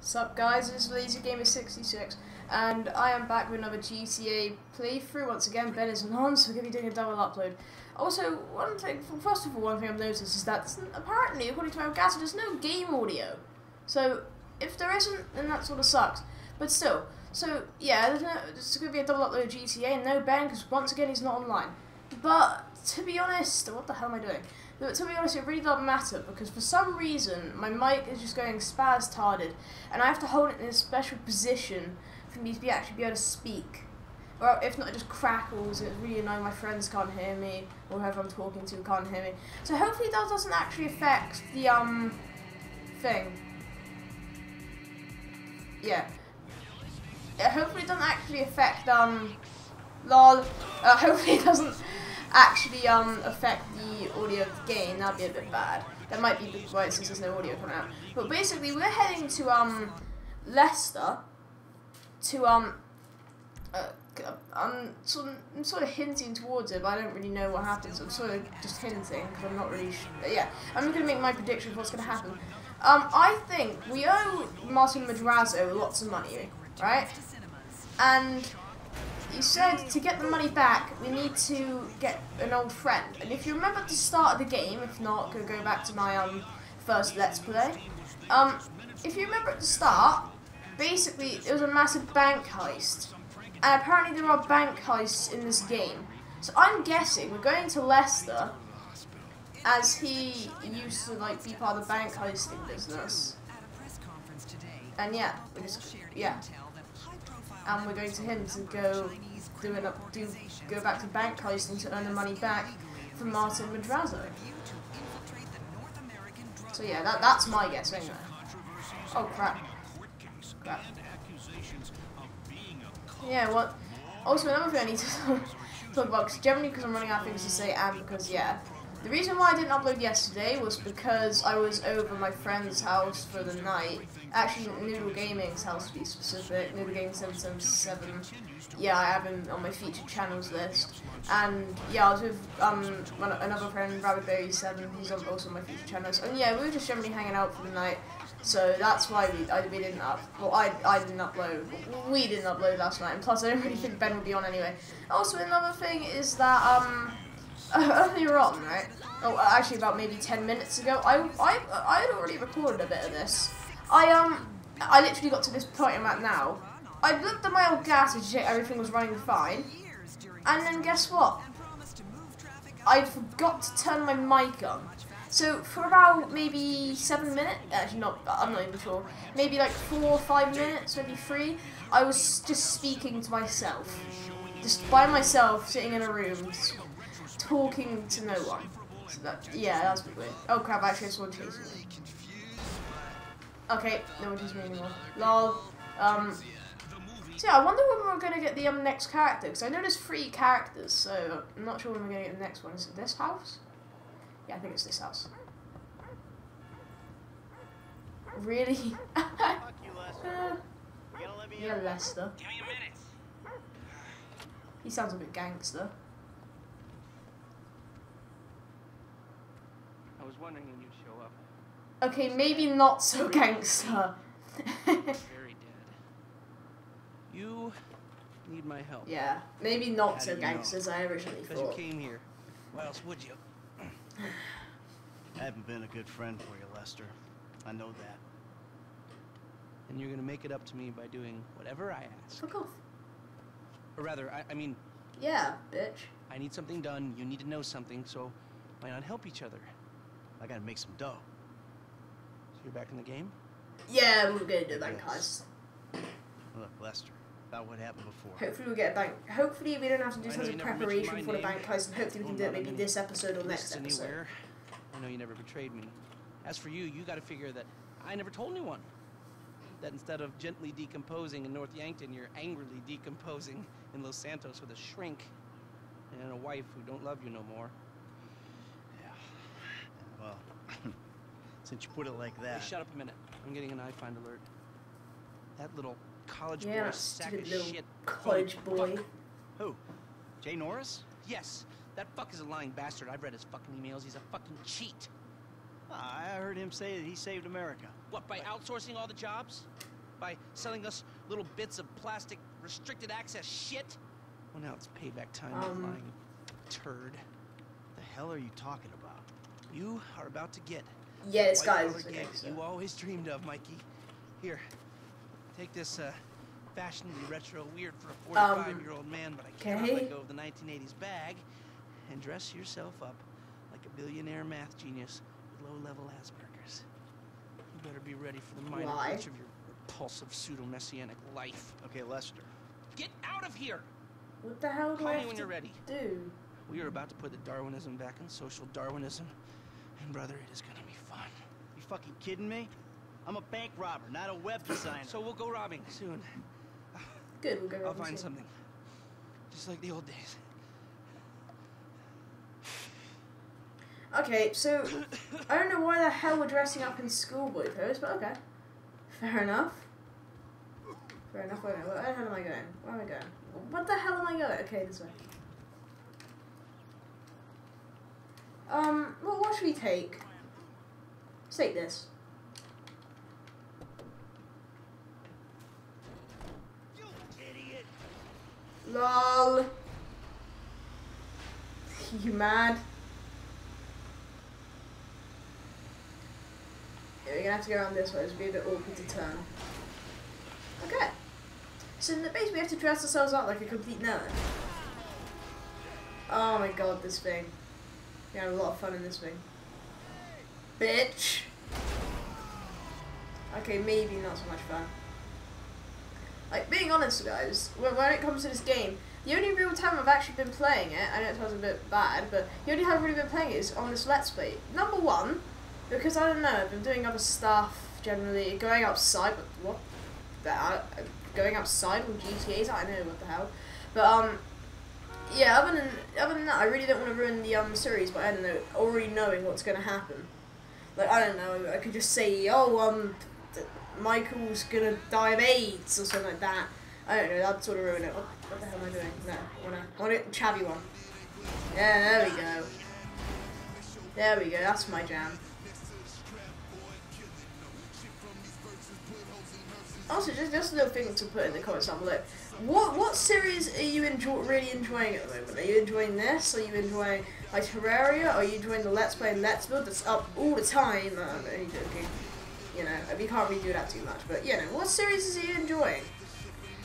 Sup guys, this is LazyGamer66 and I am back with another GTA playthrough. Once again, Ben is on, so we're going to be doing a double upload. Also, one thing, first of all, one thing I've noticed is that apparently, according to my gas, there's no game audio. So, if there isn't, then that sort of sucks. But still, so yeah, there's, no, going to be a double upload of GTA and no Ben, because once again, he's not online. But, to be honest, what the hell am I doing? But to be honest, it really doesn't matter because for some reason my mic is just going spaz-tarded and I have to hold it in a special position for me to be actually be able to speak. Or if not, it just crackles. It's really annoying. My friends can't hear me, or whoever I'm talking to can't hear me. So hopefully that doesn't actually affect the um thing. Yeah. Yeah. Hopefully it doesn't actually affect um. Lol. Uh, hopefully it doesn't actually um, affect the audio the game, that'd be a bit bad. That might be why since there's no audio coming out. But basically, we're heading to um, Lester to um, uh, I'm sort of, I'm sort of hinting towards it, but I don't really know what happens. I'm sort of just hinting because I'm not really. yeah, I'm going to make my prediction of what's going to happen. Um, I think we owe Martin Madrazo lots of money, right? And you said to get the money back, we need to get an old friend. And if you remember at the start of the game, if not, go go back to my um first Let's Play. Um, if you remember at the start, basically it was a massive bank heist. And apparently there are bank heists in this game. So I'm guessing we're going to Lester, as he used to like be part of the bank heisting business. And yeah, just yeah and we're going to him to go do it up, do go back to bank heisting to earn the money back from Martin Madrazo. So yeah, that that's my guess anyway. Oh crap. Crap. Yeah, what? Also, another thing I need to talk about, because generally because I'm running out of things to say, and because, yeah, the reason why I didn't upload yesterday was because I was over my friend's house for the night. Actually, Noodle Gaming's house to be specific, Noodle Gaming 777. Yeah, I have him on my featured channels list. And yeah, I was with um another friend, Rabbitberry7, he's also on my featured channels. And yeah, we were just generally hanging out for the night. So that's why we, I, we didn't up. Well, I, I didn't upload. We didn't upload last night. And plus, I don't really think Ben would be on anyway. Also, another thing is that um earlier on, right? Oh, actually, about maybe 10 minutes ago, I, I, I had already recorded a bit of this. I, um, I literally got to this point I'm at now. I looked at my old gas to check everything was running fine. And then guess what? I forgot to turn my mic on. So for about maybe seven minutes, actually not, I'm not even sure, maybe like four or five minutes, maybe three, I was just speaking to myself. Just by myself, sitting in a room, talking to no one. So that, yeah, that's a bit weird. Oh crap, actually there's one chasing me. Okay, no one chasing me anymore. Lol. Um, so yeah, I wonder when we're going to get the um, next character, because I know there's three characters, so I'm not sure when we're going to get the next one. Is it this house? Yeah, I think it's this house. Really? uh, yeah, Lester. He sounds a bit gangster. Wondering when you'd show up. Okay, maybe not so gangster. Very dead. You need my help. Yeah, maybe not so gangster as I originally thought. Because you came here. Why else would you? I haven't been a good friend for you, Lester. I know that. And you're gonna make it up to me by doing whatever I ask. Fuck off. Or rather, I, I mean... Yeah, bitch. I need something done, you need to know something, so why not help each other? I gotta make some dough. So you're back in the game? Yeah, we're gonna do bank heist. Look, Lester, about what happened before. Hopefully we'll get a bank. Hopefully we don't have to do tons of preparation for the bank heist, and hopefully we can do it maybe this episode or next episode. Anywhere. I know you never betrayed me. As for you, you got to figure that I never told anyone. That instead of gently decomposing in North Yankton, you're angrily decomposing in Los Santos with a shrink and a wife who don't love you no more. Well, since you put it like that. Hey, shut up a minute. I'm getting an iFind alert. That little college yeah, boy sack of shit. College boy. Who? Jay Norris? Yes. That fuck is a lying bastard. I've read his fucking emails. He's a fucking cheat. Ah, I heard him say that he saved America. What, by outsourcing all the jobs? By selling us little bits of plastic restricted access shit? Well, now it's payback time, you Um. lying turd. The hell are you talking about? You are about to get Yeah, this white guy collar is a gig gangster. you always dreamed of, Mikey. Here, take this uh, fashionably retro weird for a Um, 45 year old man, but I cannot okay. let go of the 1980s bag, and dress yourself up like a billionaire math genius with low level Asperger's. You better be ready for the minor Why? glitch of your repulsive pseudo messianic life. Okay, Lester. Get out of here! What the hell do Call I me when to you're ready. do? We are about to put the Darwinism back in social Darwinism, and brother, it is gonna be fun. You fucking kidding me? I'm a bank robber, not a web designer. So we'll go robbing soon. Good, we'll go I'll find soon. something. Just like the old days. Okay, so I don't know why the hell we're dressing up in schoolboy clothes, but okay. Fair enough. Fair enough. Wait a minute, where the hell am I going? Where am I going? What the hell am I going? Okay, this way. Um, well, what should we take? Let's take this. LOL. You mad? Yeah, we're gonna have to go around this way. It's be a bit awkward to turn. Okay. So in the base, we have to dress ourselves up like a complete nerd. Oh my god, this thing. We had a lot of fun in this thing. Bitch. Okay, maybe not so much fun. Like, being honest, guys, when, when it comes to this game, the only real time I've actually been playing it, I know it sounds a bit bad, but the only time I've really been playing it is on this Let's Play. Number one, because I don't know, I've been doing other stuff generally, going outside, but what? That, uh, going outside on GTAs, I don't know what the hell. But, um, yeah, other than, other than that, I really don't want to ruin the um, series, but I don't know, already knowing what's going to happen. Like, I don't know, I could just say, oh, um, Michael's gonna die of AIDS or something like that. I don't know, that'd sort of ruin it. What, what the hell am I doing? No, I wanna, I want it chavvy one. Yeah, there we go. There we go, that's my jam. Also, just, just a little thing to put in the comments down below. What what series are you enjoy, really enjoying at the moment? Are you enjoying this? Are you enjoying like Terraria? Are you enjoying the Let's Play and Let's Build that's up all the time? Uh, I'm joking. You know, we can't really do that too much. But you know, what series are you enjoying?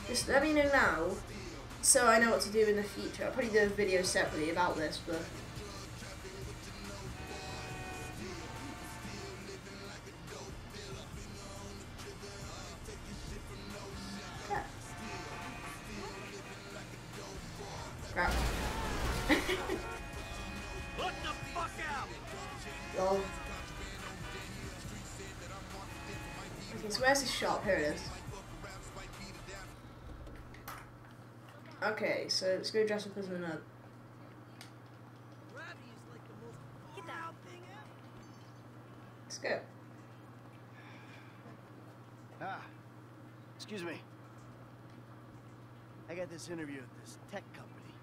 Just let me know now, so I know what to do in the future. I'll probably do a video separately about this, but. Where's the shop? Here it is. Okay, so let's go dress up as a nerd. Let's go. Ah, excuse me. I got this interview at this tech company.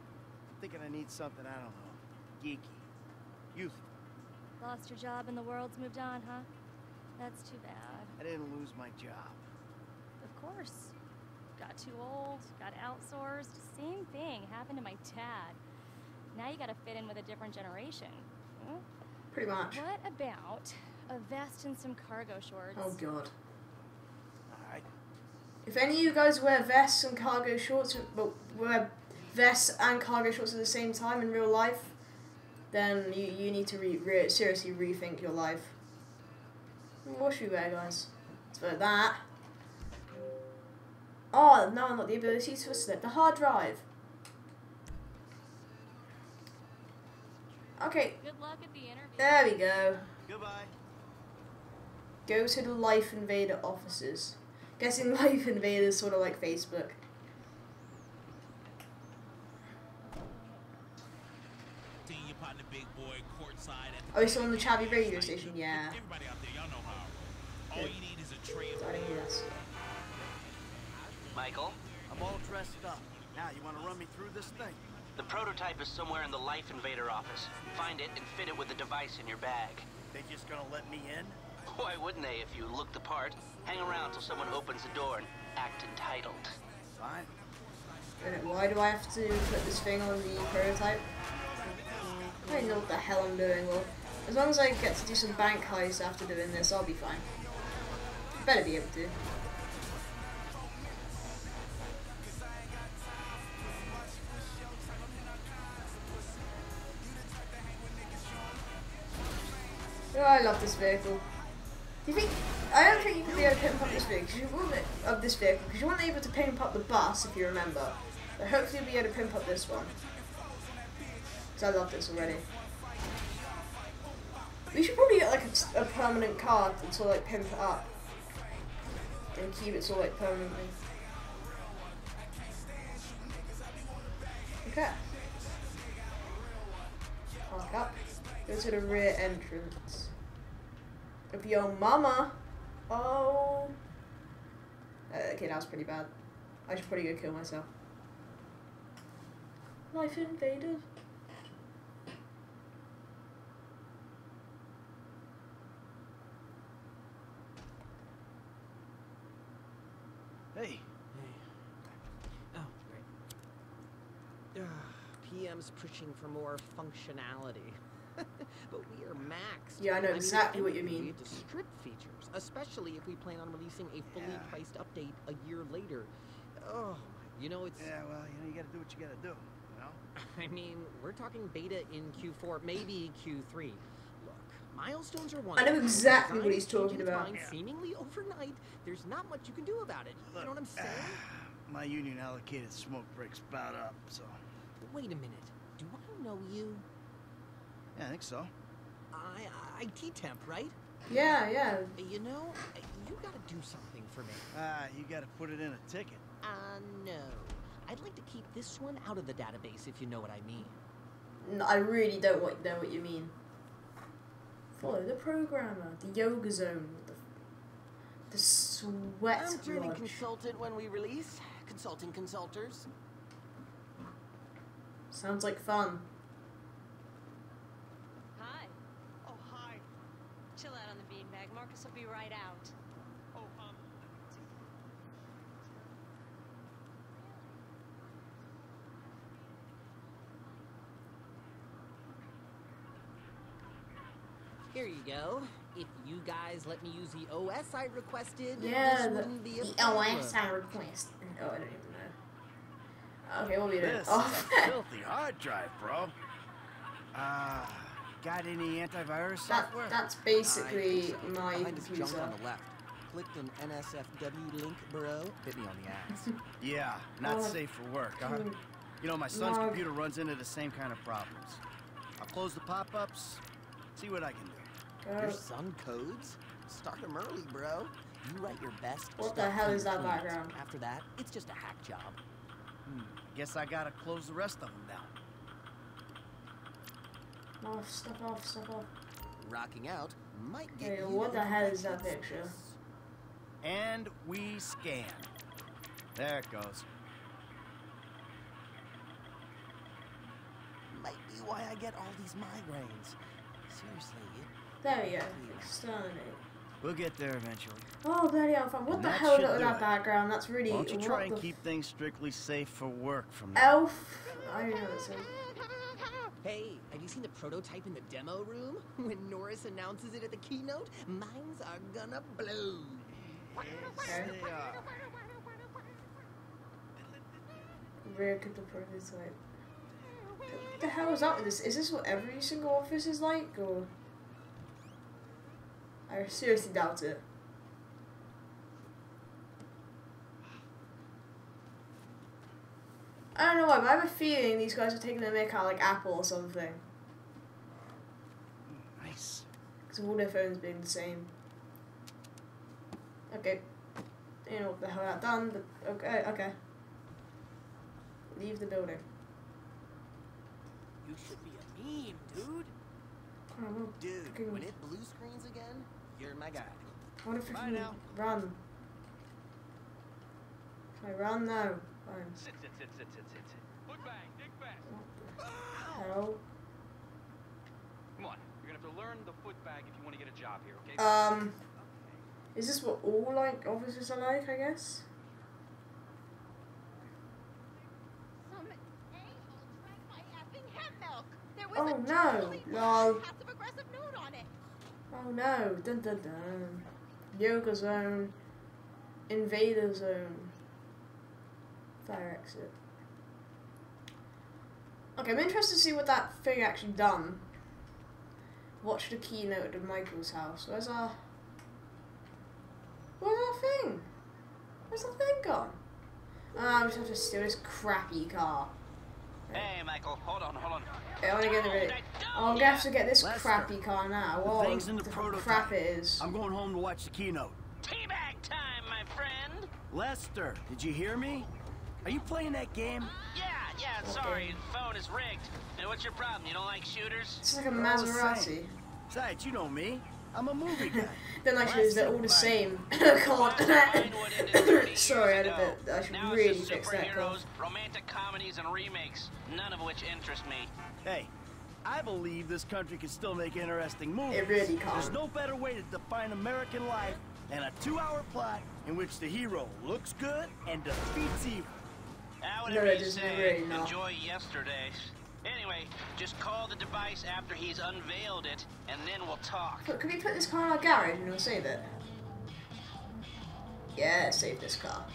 I'm Thinking I need something, I don't know, geeky, youthful. Lost your job and the world's moved on, huh? That's too bad. I didn't lose my job. Of course. Got too old, got outsourced. Same thing happened to my dad. Now you gotta fit in with a different generation. Hmm? Pretty much. What about a vest and some cargo shorts? Oh god. Alright, If any of you guys wear vests and cargo shorts, well, wear vests and cargo shorts at the same time in real life, then you, you need to re- re- seriously rethink your life. What should we wear, guys? Let's wear that. Oh, now unlock the ability to select the hard drive. Okay, Good luck at the interview. there we go. goodbye. Go to the Life Invader offices. Guessing Life Invader is sort of like Facebook. Seeing your partner, big boy, courtside at Oh, it's on the Chavy radio station, yeah. Everybody out there, y'all know how. All you need is of I didn't hear this. Michael, I'm all dressed up. Now, you want to run me through this thing? the prototype is somewhere in the Life Invader office. Find it and fit it with the device in your bag. They just gonna let me in? Why wouldn't they if you look the part? Hang around till someone opens the door and act entitled. Fine. Why do I have to put this thing on the prototype? I don't know what the hell I'm doing. Well, as long as I get to do some bank heists after doing this, I'll be fine. Better be able to. Oh, I love this vehicle. Do you think? I don't think you can be able to pimp up this vehicle. You wouldn't of this vehicle because you weren't able to pimp up the bus if you remember. But hopefully you'll be able to pimp up this one. Because I love this already. We should probably get like a, a permanent card to like pimp it up and keep it of like permanently. Okay. Park up. Go to the rear entrance. Of your mama. Oh. Uh, okay, that was pretty bad. I should probably go kill myself. Life invaded. Hey, Oh, great. Ah, PM's pushing for more functionality. but we are maxed. Yeah, I know mean, exactly if what you mean. We have to strip features, especially if we plan on releasing a fully Yeah. priced update a year later. Oh, you know, it's. yeah, well, you know, you gotta do what you gotta do, you know? I mean, we're talking beta in Q4, maybe Q3. Look, milestones are one. I know exactly what he's talking about. mind Seemingly overnight, there's not much you can do about it. You know what I'm saying? My union allocated smoke breaks about up, so. Wait a minute. Do I know you? Yeah, I think so. I, IT temp, right? Yeah, yeah. You know, you gotta do something for me. Ah, you gotta put it in a ticket. Uh, no. I'd like to keep this one out of the database, if you know what I mean. No, I really don't want, know what you mean. Follow the programmer, the yoga zone, the, the sweat I'm turning lodge. consultant when we release. Consulting consulters. Sounds like fun. Hi. Oh, hi. Chill out on the beanbag. Marcus will be right out. Oh, um, Here you go. If you guys let me use the OS I requested, Yeah, this the, wouldn't be a the. OS I request. Oh, I don't even know. Okay, we'll leave it. This Oh. is a filthy hard drive, bro. Uh, got any antivirus that, software? that's basically I- my Behind this junk computer. on the left. Clicked an NSFW link, bro. Bit me on the ass. Yeah, not Oh. safe for work, huh? Mm. You know, my son's No. computer runs into the same kind of problems. I'll close the pop-ups, see what I can do. Your Oh, son codes? Start him early, bro. You write your best. What the hell is that background? After that, it's just a hack job. Hmm. Guess I gotta close the rest of them down. off, stuff off, stuff off. Rocking out might get Hey, you what the hell is that picture? And we scan. There it goes. Might be why I get all these migraines. Seriously, it There we go. Exterminate. We'll get there eventually. Oh, bloody hell, fun. What And the hell is should up with do that background? That's really. Why don't you what try and keep things strictly safe for work from now Elf. I don't know what it says. Hey, have you seen the prototype in the demo room? When Norris announces it at the keynote, minds are gonna blow. Okay. They are. Rare crypto prototype. What the hell is up with this? Is this what every single office is like, or? I seriously doubt it. I don't know why, but I have a feeling these guys are taking the mick out like Apple or something. Nice. Because of all their phones being the same. Okay. You know what the hell I've done, but okay, okay. Leave the building. You should be a meme, dude. I. Dude, when it blue screens again, you're my guy. I wonder if we Bye can now. run. Can I run now? Fine. sit, sit, sit, sit, sit, sit, sit. Foot bang, dig fast. What the hell? Come on, you're gonna have to learn the foot bag if you want to get a job here, okay? Um, is this what all like officers are like? I guess. Some a-hole drank my effing hemp milk. There was Oh, a no. totally Lol. passive aggressive note on it. Oh no! Dun dun dun. Yoga zone. Invader zone. Fire exit. Okay, I'm interested to see what that thing actually done. Watch the keynote of Michael's house. Where's our... Where's our thing? Where's the thing gone? Ah, we just have to steal this crappy car. Hey, Michael, hold on, hold on. Yeah, I want to get rid. Of... Oh, I'm gonna have to get this Lester, crappy car now. the Whoa, thing's in the the prototype. crap it is. I'm going home to watch the keynote. Teabag time, my friend. Lester, did you hear me? Are you playing that game? Yeah, yeah, sorry, the phone is rigged. And what's your problem? You don't like shooters? It's like a They're all the Maserati. same. Besides, you know me. I'm a movie guy. Then like Last they're all the same. God. Vinewood ended 30 Sorry, I years had a bit. I should now really fix that car. romantic comedies, and remakes, none of which interest me. Hey, I believe this country can still make interesting movies. It really can't. There's no better way to define American life than a two-hour plot in which the hero looks good and defeats evil. Ah, No, whatever it you isn't say, really enjoy yesterday. Anyway, just call the device after he's unveiled it, and then we'll talk. But can we put this car in our garage and we'll save it? Yeah, save this car.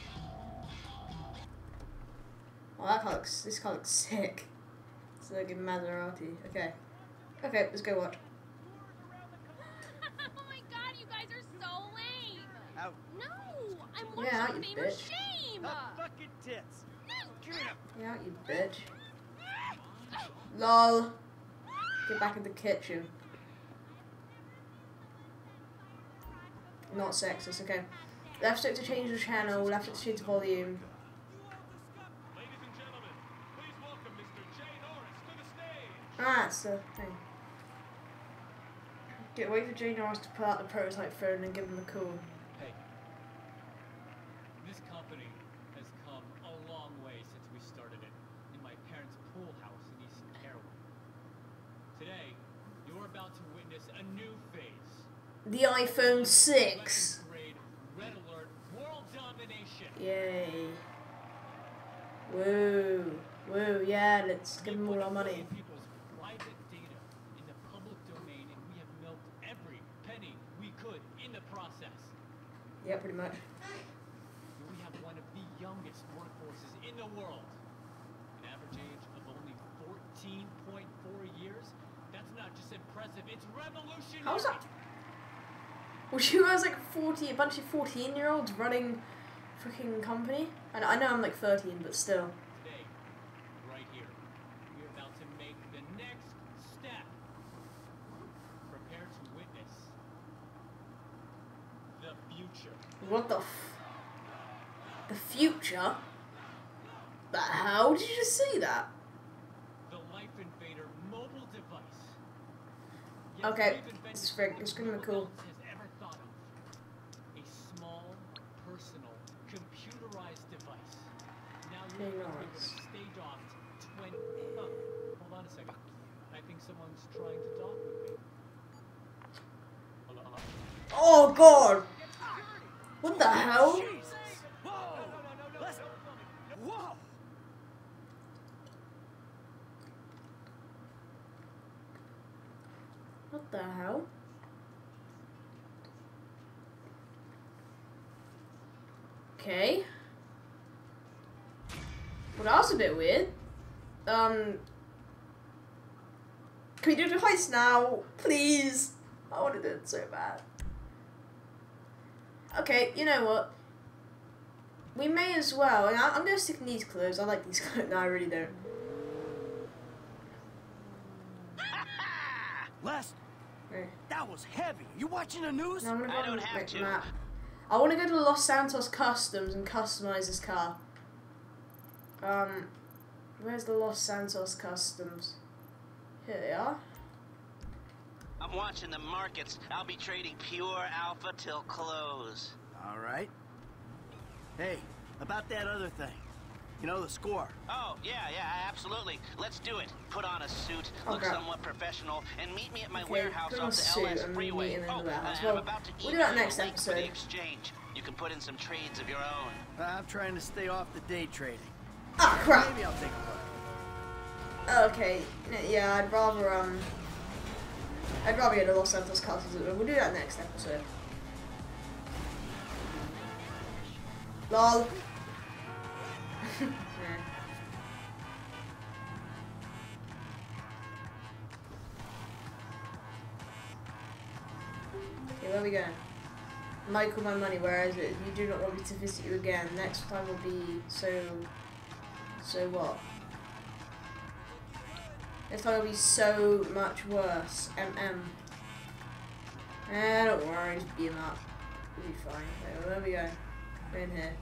Oh, that car looks. This car looks sick. It's like a Maserati. Okay. Okay, let's go watch. oh my god, you guys are so lame. Out. No, I'm one Yeah, shot you fame or bitch. shame. Up fucking tits. Yeah, you bitch. Lol. Get back in the kitchen. Not sexist, okay. Left stick to change the channel, left stick to change the volume. Ah, that's the thing. Get wait for Jay Norris to pull out the prototype phone and give him a call. Hey, this company has come a long way since we started it in my parents' pool house in East Carolina. Today, you're about to witness a new phase. The iPhone 6. Grade red alert world domination. Yay. Woo. Woo, yeah, let's give them all our money. People's private data in the public domain, and we have milked every penny we could in the process. Yeah, pretty much. We have one of the youngest workforces in the world. An average age of only 14.4 years. That's not just impressive, it's revolutionary. How's that? Was you guys like 40, a bunch of 14 year olds running freaking company? I know, I know I'm like 13, but still. Today, right here, we're about to make the next step. Prepare to witness the future. What the f? The future? The hell? Did you just see that? The Life Invader mobile device. Okay, this is frick, it's gonna be cool. A small, personal, computerized device. Now you're going to be stage off 20. Oh, hold on a second. I think someone's trying to talk with me. Hello, hello. Oh god! What the hell? Jesus. Whoa. Lester. Whoa. What the hell? Okay. Well, that was a bit weird. Um. Can we do the heist now? Please! I want to do it so bad. Okay, you know what? We may as well. and I- I'm gonna stick in these clothes. I like these clothes. No, I really don't. Okay. that was heavy. You watching the news? No, I'm gonna I don't have to. map. I want to go to Los Santos Customs and customize this car. Um, where's the Los Santos Customs? Here they are. I'm watching the markets. I'll be trading pure alpha till close. All right. Hey, about that other thing. You know the score. Oh, yeah, yeah, absolutely. Let's do it. Put on a suit, look somewhat professional, and meet me at my Okay, warehouse put on off a the suit LS and meet freeway. me in the oh, warehouse. and Well, I'm about to we'll eat do that next a link for the episode. exchange. You can put in some trades of your own. I'm trying to stay off the day trading. Ah, crap. Maybe I'll take a look. Okay, yeah, I'd rather, um, I'd rather get the Los Santos castles. We'll do that next episode. Lol. Okay, where are we going? Michael, my money, where is it? You do not want me to visit you again. Next time will be so. So what? Next time will be so much worse. MM. Eh, don't worry, just beat him up. We'll be fine. Wait, where we going? We're in here.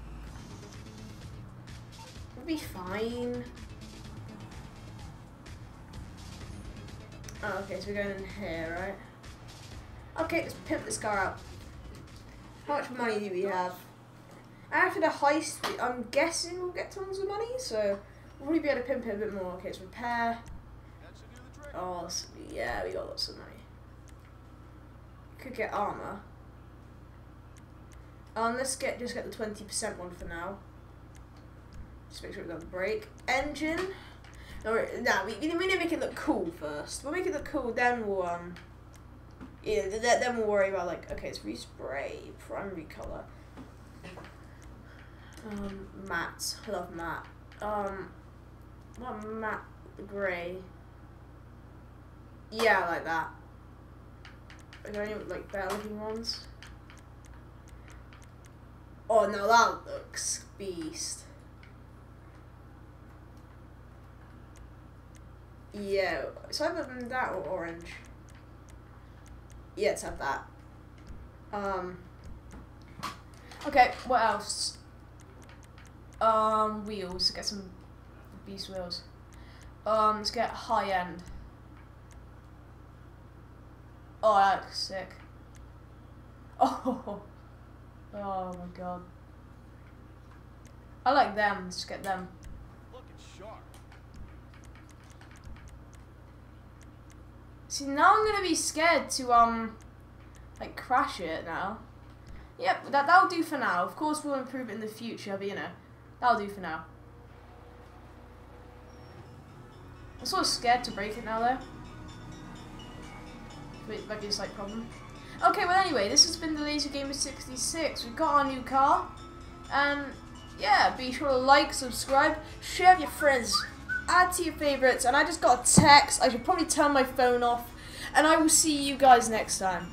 Be fine. Oh, okay, so we're going in here, right? Okay, let's pimp this car out. How much money do we have? After the heist, I'm guessing we'll get tons of money, so we'll probably be able to pimp it a bit more. Okay, it's repair. Oh, yeah, we got lots of money. Could get armor. Um, let's get just get the twenty percent one for now. Just make sure we got the brake engine. No, nah, we we need to make it look cool first. We'll make it look cool, then we'll um. Yeah, th- th- then we'll worry about like okay, it's respray primary color. Um, matte. I love matte. Um, what matte grey? Yeah, like that. Are there any like better looking ones? Oh no, that looks beast. Yeah, so other than that or orange. Yeah, have that. Um. Okay, what else? Um, wheels. Get some beast wheels. Um, let's get high end. Oh, that looks sick. Oh, oh my god. I like them. Let's get them. Looking sharp. See, now I'm gonna be scared to um, like crash it now. Yep, that that'll do for now. Of course, we'll improve it in the future, but you know, that'll do for now. I'm sort of scared to break it now, though. Wait, might be a slight problem. Okay, well anyway, this has been the Lazy Gamer 66. We've got our new car, and yeah, be sure to like, subscribe, share with your friends, add to your favorites, and I just got a text. I should probably turn my phone off, and I will see you guys next time.